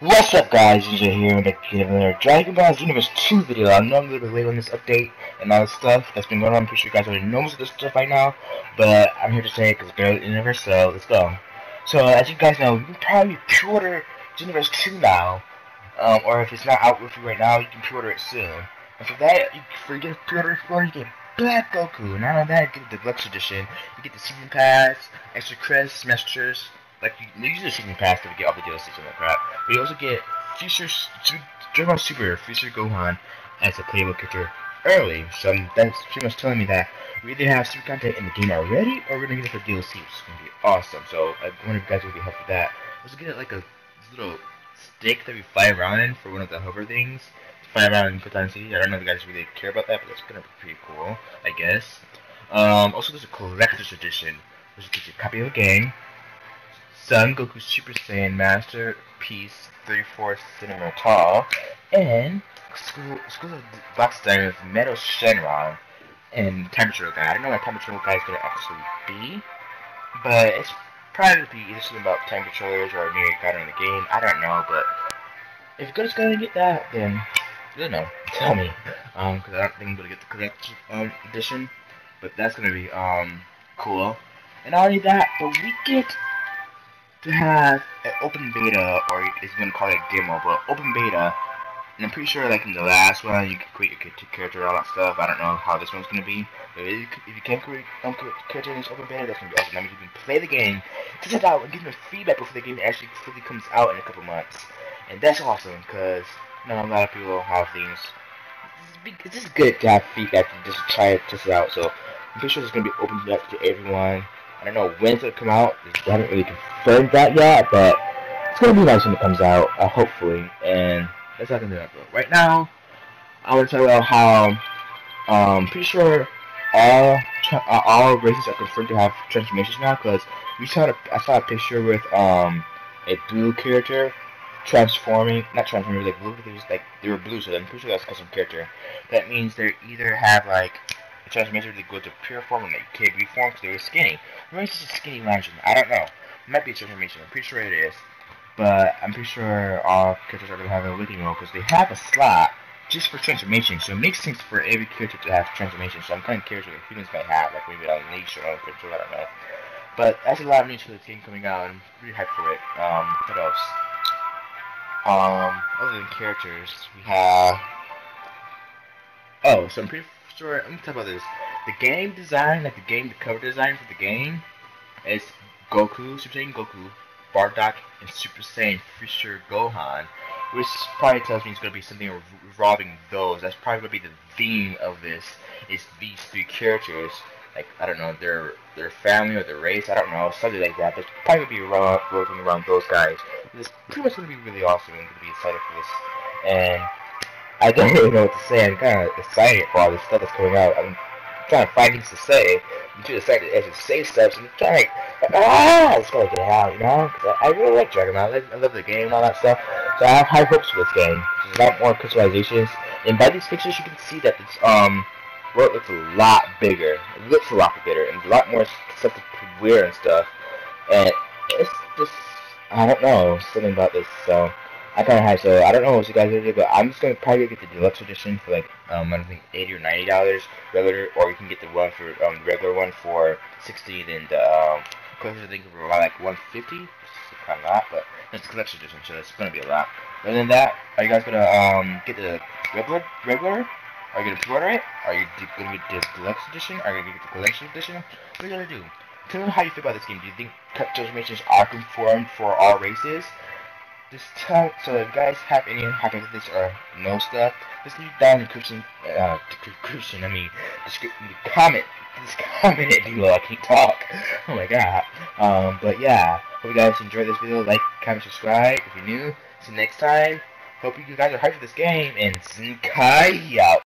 What's up guys, XenJay here and again another Dragon Ball Xenoverse 2 video. I know I'm a little bit late on this update and all the stuff that's been going on. I'm pretty sure you guys already know most of this stuff right now. But I'm here to say it because it's Xenoverse, so let's go. So as you guys know, you can probably pre-order Xenoverse 2 now. Um, or if it's not out with you right now, you can pre-order it soon. And for that, you, for you pre-order for you get Black Goku. Not only that, you get the Deluxe Edition. You get the Season Pass, extra crests, messengers, like you use the season pass to get all the DLCs and that crap. But you also get Future Dragon Super Future Gohan as a playable character early. So that's pretty much telling me that we either have super content in the game already, or we're gonna get it for DLC, which is gonna be awesome. So I wonder if you guys would be help with that. Let's get like a little stick that we fly around in for one of the hover things. Fly around in City. I don't know if you guys really care about that, but that's gonna be pretty cool, I guess. Um, also, there's a collector's edition, which you a copy of the game, Son Goku Super Saiyan Masterpiece 34 cm tall, and School, School of Box Design with Metal Shenron and Temperature Guy. I don't know what Temperature Guy is going to actually be, but it's probably gonna be either something about time controllers or a new guide in the game. I don't know, but if you're going to get that, then I don't know. Tell me, um, because I don't think I'm going to get the correct um, edition, but that's going to be um cool. And not only that, but we get to have an open beta, or it's you to call it a demo, but open beta. And I'm pretty sure, like in the last one, you can create your character, and all that stuff. I don't know how this one's gonna be, but if you, can create um, character in this open beta, that's gonna be awesome. That means you can play the game, test it out, and give me feedback before the game actually fully comes out in a couple months. And that's awesome, because you know a lot of people have things. It's just good to have feedback and just try it, test it out. So I'm pretty sure it's gonna be open up to everyone. I don't know when it's gonna come out. They haven't really confirmed that yet, but it's gonna be nice when it comes out, uh, hopefully. And that's not gonna do that. But right now, I want to talk about how um, pretty sure all uh, all races are confirmed to have transformations now. Because we saw a, I saw a picture with um, a blue character transforming, not transforming, like blue. Was like they were blue, so I'm pretty sure that's a custom character. That means they either have like the transformation they go to pure form and they can't be formed because they were skinny. Maybe it's just a skinny lantern. I don't know. It might be a transformation. I'm pretty sure it is. But I'm pretty sure all characters are going to have a awakening mode because they have a slot just for transformation. So it makes sense for every character to have transformation. So I'm kind of curious what the humans might have, like maybe on nature or control, I don't know. But that's a lot of news for this game coming out. I'm pretty hyped for it. Um, what else? Um, other than characters, we have. Oh, so I'm pretty sure. Let me talk about this. The game design, like the game, the cover design for the game, is Goku, Super Saiyan Goku, Bardock, and Super Saiyan Future Gohan, which probably tells me it's going to be something revolving those. That's probably going to be the theme of this. Is these three characters, like I don't know, their their family or their race, I don't know, something like that. But probably going to be revolving around those guys. It's pretty much going to be really awesome. I'm going to be excited for this, and I don't really know what to say. I'm kind of excited for all this stuff that's coming out. I'm trying to find things to say. I'm too excited to actually say stuff. So I'm trying, ah, just gotta get out, you know? I, I really like Dragon Ball. I, I love the game and all that stuff. So I have high hopes for this game. There's a lot more customizations. And by these pictures, you can see that this um world looks a lot bigger. It looks a lot bigger and a lot more stuff to wear and stuff. And it's just, I don't know, something about this. So I kind of have, so I don't know what you guys are doing, but I'm just gonna probably get the deluxe edition for like um I don't think eighty or ninety dollars regular, or you can get the one for um the regular one for sixty. Then the um collection I think around like one fifty. Kind of a lot, but it's the collection edition, so it's gonna be a lot. Other than that, are you guys gonna um get the regular regular? Are you gonna pre-order it? Are you gonna get the deluxe edition? Are you gonna get the collection edition? What are you gonna do? Tell me how you feel about this game. Do you think transformations are conformed for all races? Just tell so if you guys have any hypotheses or no stuff, just leave down in the description uh description, I mean description comment just comment it below I can't talk. Oh my god. Um but yeah. Hope you guys enjoyed this video. Like, comment, subscribe if you're new. See you next time. Hope you guys are hyped for this game and XenJay out.